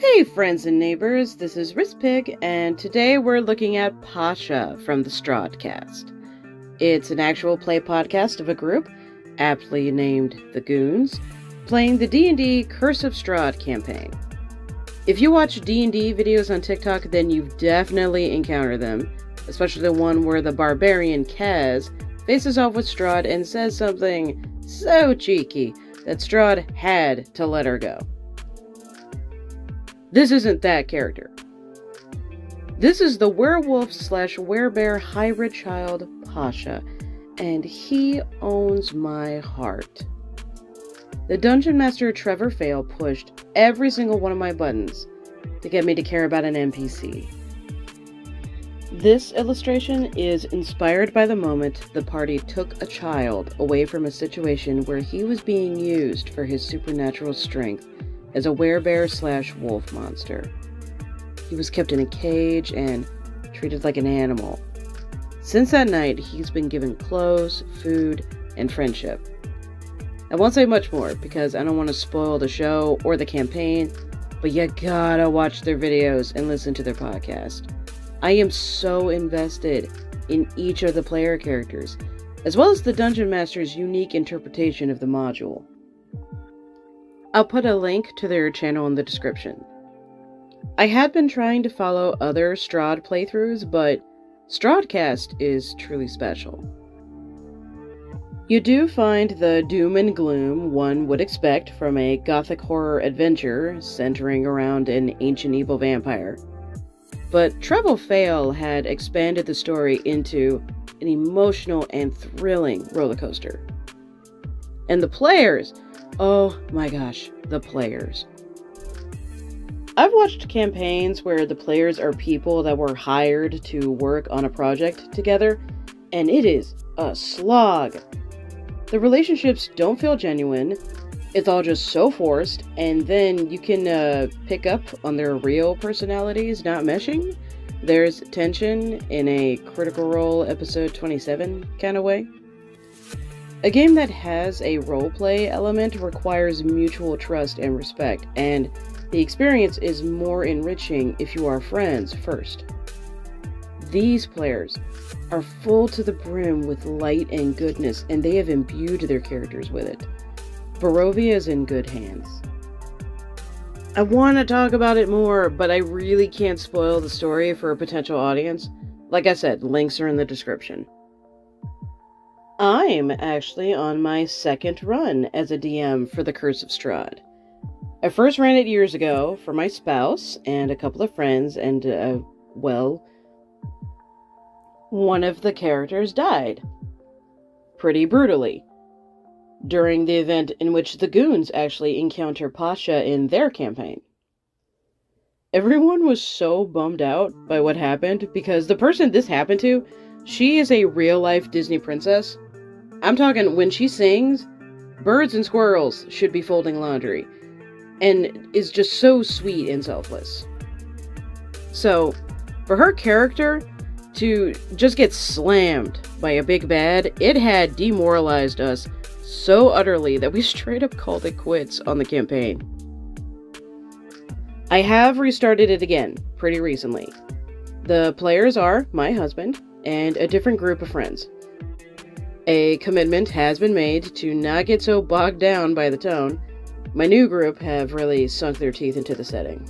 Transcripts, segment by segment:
Hey, friends and neighbors, this is RiskPig, and today we're looking at Pasha from the Strahdcast. It's an actual play podcast of a group, aptly named the Goons, playing the D&D Curse of Strahd campaign. If you watch D&D videos on TikTok, then you've definitely encountered them, especially the one where the barbarian Kaz faces off with Strahd and says something so cheeky that Strahd had to let her go. This isn't that character. This is the werewolf slash werebear hybrid child Pasha, and he owns my heart. The dungeon master Trevor Fayle pushed every single one of my buttons to get me to care about an NPC. This illustration is inspired by the moment the party took a child away from a situation where he was being used for his supernatural strength as a werebear slash wolf monster. He was kept in a cage and treated like an animal. Since that night, he's been given clothes, food, and friendship. I won't say much more because I don't want to spoil the show or the campaign, but you gotta watch their videos and listen to their podcast. I am so invested in each of the player characters, as well as the Dungeon Master's unique interpretation of the module. I'll put a link to their channel in the description. I had been trying to follow other Strahd playthroughs, but Strahdcast is truly special. You do find the doom and gloom one would expect from a gothic horror adventure centering around an ancient evil vampire. But Trevor Fayle had expanded the story into an emotional and thrilling roller coaster. And the players Oh my gosh, the players. I've watched campaigns where the players are people that were hired to work on a project together, and it is a slog. The relationships don't feel genuine, it's all just so forced, and then you can uh, pick up on their real personalities not meshing. There's tension in a Critical Role episode 27 kind of way. A game that has a roleplay element requires mutual trust and respect, and the experience is more enriching if you are friends first. These players are full to the brim with light and goodness, and they have imbued their characters with it. Barovia is in good hands. I want to talk about it more, but I really can't spoil the story for a potential audience. Like I said, links are in the description. I'm actually on my second run as a DM for the Curse of Strahd. I first ran it years ago for my spouse and a couple of friends, and, uh, well, one of the characters died. Pretty brutally. During the event in which the goons actually encounter Pasha in their campaign. Everyone was so bummed out by what happened because the person this happened to, she is a real life Disney princess I'm talking when she sings, birds and squirrels should be folding laundry, and is just so sweet and selfless. So, for her character to just get slammed by a big bad, it had demoralized us so utterly that we straight up called it quits on the campaign. I have restarted it again pretty recently. The players are my husband and a different group of friends. A commitment has been made to not get so bogged down by the tone. My new group have really sunk their teeth into the setting.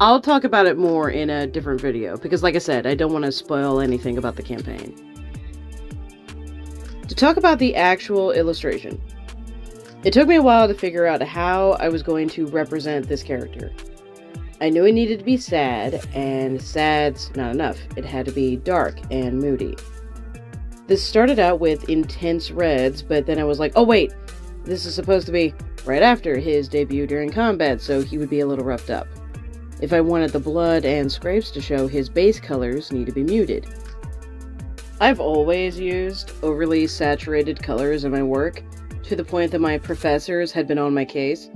I'll talk about it more in a different video, because like I said, I don't want to spoil anything about the campaign. To talk about the actual illustration, it took me a while to figure out how I was going to represent this character. I knew it needed to be sad, and sad's not enough. It had to be dark and moody. This started out with intense reds, but then I was like, oh wait, this is supposed to be right after his debut during combat, so he would be a little roughed up. If I wanted the blood and scrapes to show, his base colors need to be muted. I've always used overly saturated colors in my work, to the point that my professors had been on my case.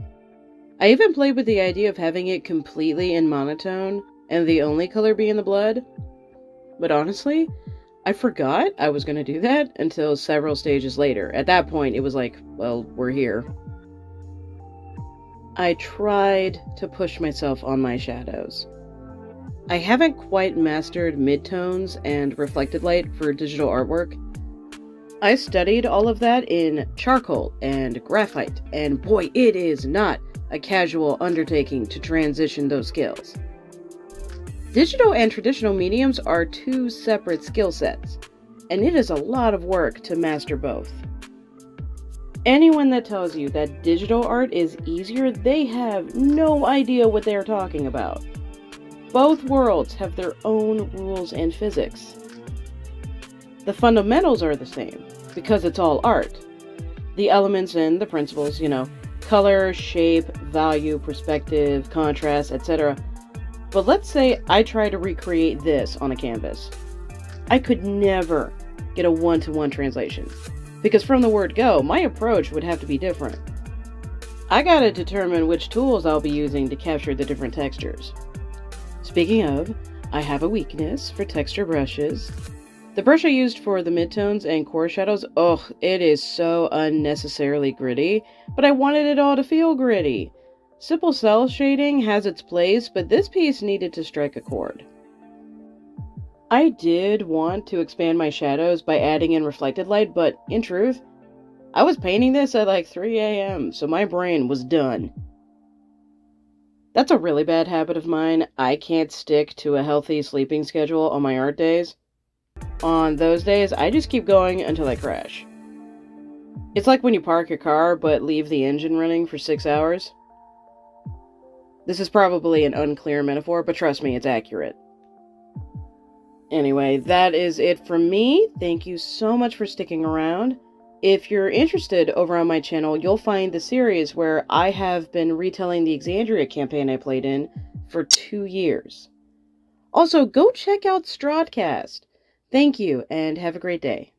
I even played with the idea of having it completely in monotone, and the only color being the blood. But honestly, I forgot I was going to do that until several stages later. At that point, it was like, well, we're here. I tried to push myself on my shadows. I haven't quite mastered midtones and reflected light for digital artwork. I studied all of that in charcoal and graphite, and boy, it is not a casual undertaking to transition those skills. Digital and traditional mediums are two separate skill sets, and it is a lot of work to master both. Anyone that tells you that digital art is easier, they have no idea what they're talking about. Both worlds have their own rules and physics. The fundamentals are the same, because it's all art. The elements and the principles, you know, color, shape, value, perspective, contrast, etc. But let's say I try to recreate this on a canvas. I could never get a one to one translation, because from the word go, my approach would have to be different. I gotta determine which tools I'll be using to capture the different textures. Speaking of, I have a weakness for texture brushes. The brush I used for the midtones and core shadows, oh, it is so unnecessarily gritty, but I wanted it all to feel gritty. Simple cel shading has its place, but this piece needed to strike a chord. I did want to expand my shadows by adding in reflected light, but in truth, I was painting this at like 3 a.m., so my brain was done. That's a really bad habit of mine. I can't stick to a healthy sleeping schedule on my art days. On those days, I just keep going until I crash. It's like when you park your car but leave the engine running for six hours. This is probably an unclear metaphor, but trust me, it's accurate. Anyway, that is it from me. Thank you so much for sticking around. If you're interested over on my channel, you'll find the series where I have been retelling the Exandria campaign I played in for two years. Also, go check out Strahdcast. Thank you, and have a great day.